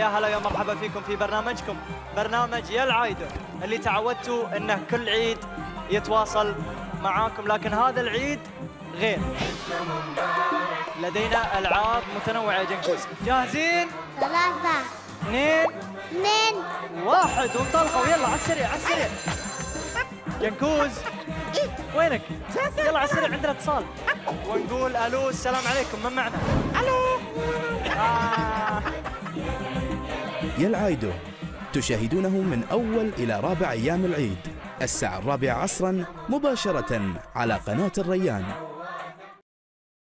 يا هلا يا مرحبا فيكم في برنامجكم. برنامج يا العايدة اللي تعودتوا إنه كل عيد يتواصل معاكم لكن هذا العيد غير. لدينا ألعاب متنوعة يا جنكوز جاهزين؟ ثلاثة. اثنين. اثنين. واحد وانطلقوا. يلا على السريع على السريع. جنكوز وينك؟ يلا على السريع عندنا اتصال. ونقول ألو السلام عليكم. من معنا؟ ألو. آه. يا العايدو تشاهدونه من أول إلى رابع أيام العيد. الساعة الرابعة عصرا مباشرة على قناة الريان.